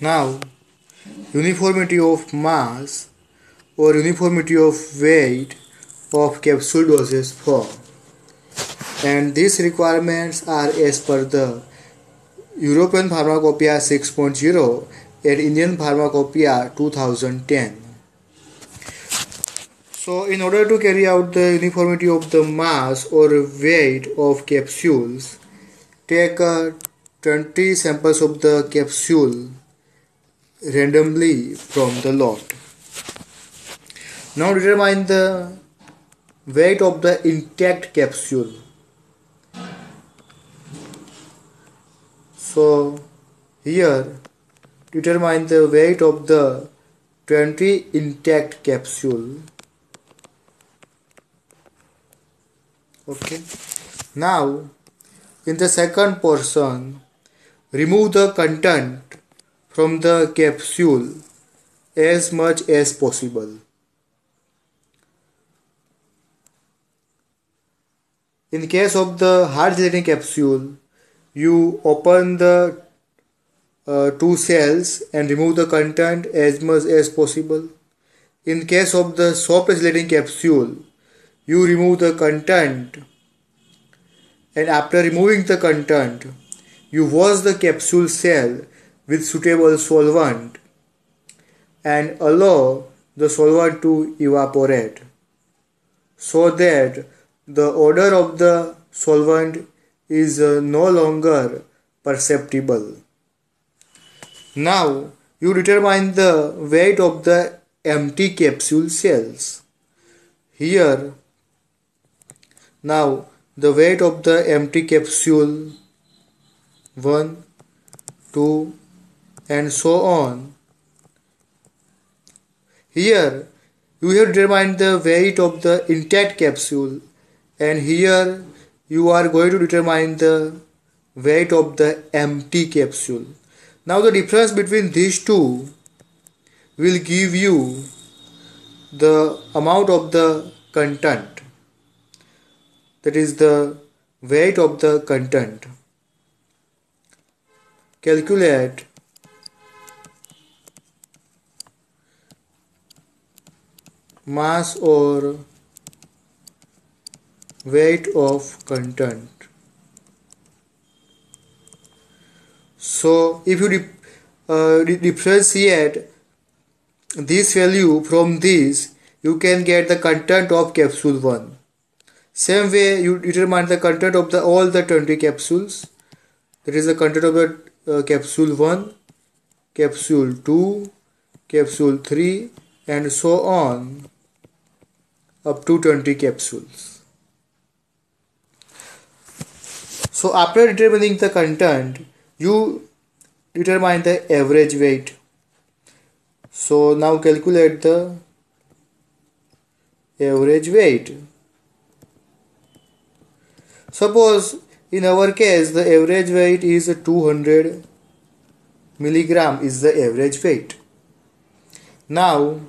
Now, uniformity of mass or uniformity of weight of capsule dosage form and these requirements are as per the European Pharmacopoeia 6.0 and Indian Pharmacopoeia 2010. So in order to carry out the uniformity of the mass or weight of capsules, take uh, 20 samples of the capsule randomly from the lot. Now determine the weight of the intact capsule. So here determine the weight of the 20 intact capsule. Okay. Now in the second portion remove the content from the capsule as much as possible. In case of the hard gelatin capsule, you open the uh, two shells and remove the content as much as possible. In case of the soft gelatin capsule, you remove the content and after removing the content, you wash the capsule shell with suitable solvent and allow the solvent to evaporate so that the odor of the solvent is uh, no longer perceptible. Now you determine the weight of the empty capsule shells. Here now the weight of the empty capsule 1 2 and so on. Here you have determined the weight of the intact capsule and here you are going to determine the weight of the empty capsule. Now the difference between these two will give you the amount of the content that is the weight of the content calculate mass or weight of content. So if you uh, differentiate this value from this you can get the content of capsule 1 same way you determine the content of the all the 20 capsules. That is the content of the uh, capsule 1 capsule 2 capsule 3 and so on up to 20 capsules. So after determining the content you determine the average weight. So now calculate the average weight. Suppose in our case, the average weight is 200 milligram is the average weight. Now,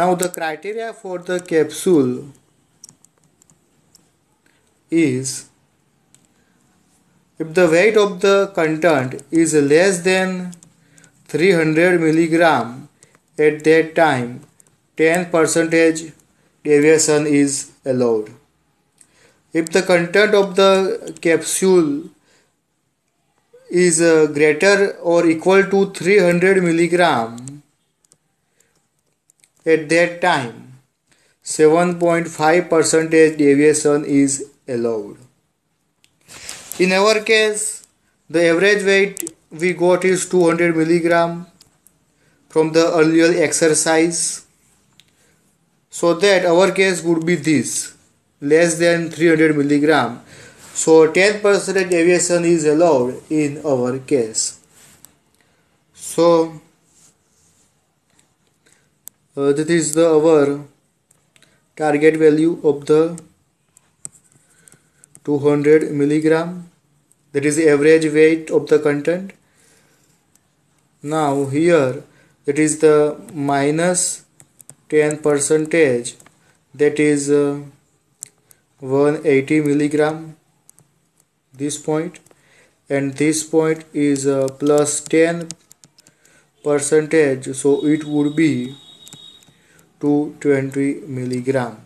now the criteria for the capsule is if the weight of the content is less than 300 milligram at that time 10 percentage deviation is allowed. If the content of the capsule is uh, greater or equal to 300 milligram at that time 7.5 percentage deviation is allowed. In our case the average weight we got is 200 milligram from the earlier exercise. So that our case would be this less than 300 milligram. So 10 percentage deviation is allowed in our case. So uh, that is the our target value of the 200 milligram. That is the average weight of the content. Now here that is the minus 10 percentage. That is uh, 180 milligram this point. And this point is uh, plus 10 percentage. So it would be 220 milligram.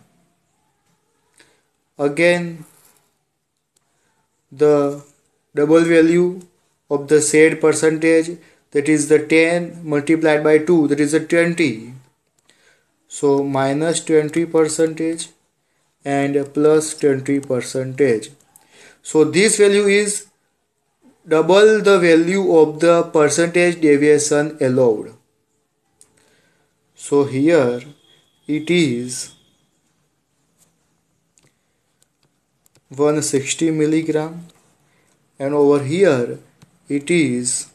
Again the double value of the said percentage that is the 10 multiplied by 2 that is the 20 so minus 20 percentage and plus 20 percentage. So this value is double the value of the percentage deviation allowed. So here it is 160 milligram and over here it is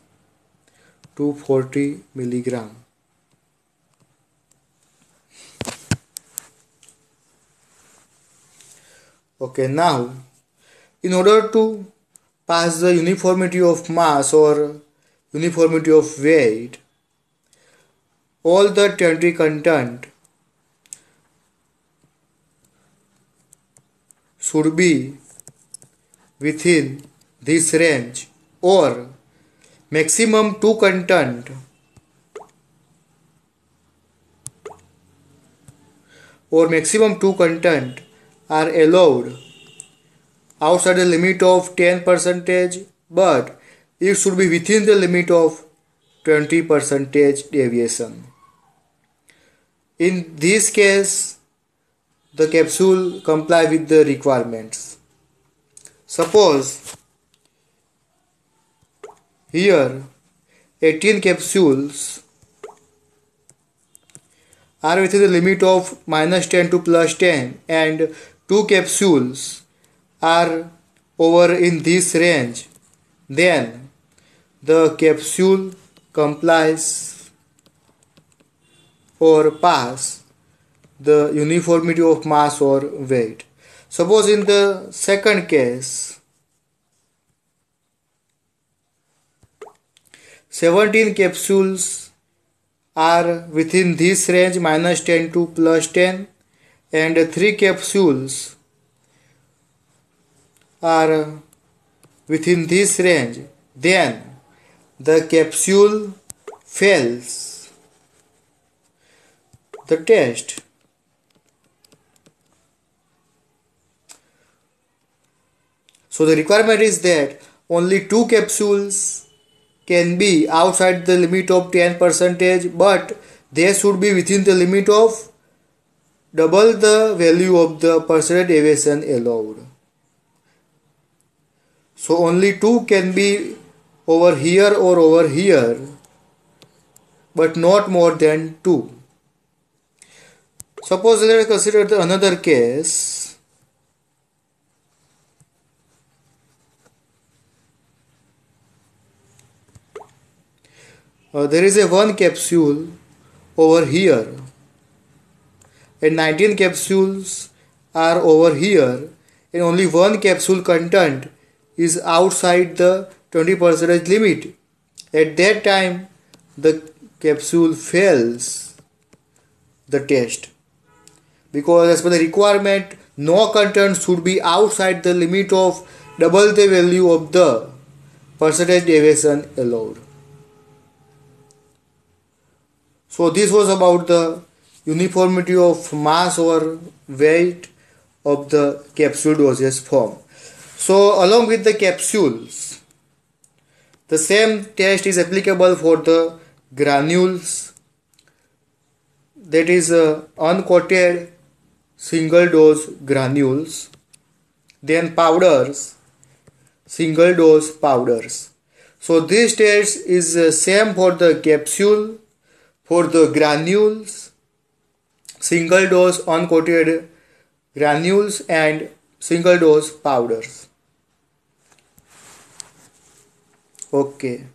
240 milligram. Okay now in order to pass the uniformity of mass or uniformity of weight all the ternary content should be within this range or maximum 2 content. Or maximum 2 content are allowed outside the limit of 10 percentage but it should be within the limit of 20 percentage deviation. In this case the capsule comply with the requirements. Suppose here 18 capsules are within the limit of minus 10 to plus 10 and 2 capsules are over in this range then the capsule complies or pass the uniformity of mass or weight. Suppose in the second case, 17 capsules are within this range minus 10 to plus 10 and 3 capsules are within this range. Then the capsule fails. The test So the requirement is that only two capsules can be outside the limit of 10 percentage but they should be within the limit of double the value of the percentage deviation allowed. So only two can be over here or over here but not more than two. Suppose let us consider another case uh, there is a one capsule over here. And 19 capsules are over here. And only one capsule content is outside the 20 percentage limit. At that time the capsule fails the test. Because as per the requirement no content should be outside the limit of double the value of the percentage deviation allowed So this was about the uniformity of mass or weight of the capsule dosage form. So along with the capsules, the same test is applicable for the granules that is uh, uncoated single dose granules then powders single dose powders so this test is uh, same for the capsule for the granules single dose uncoated granules and single dose powders. Okay